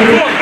Come on.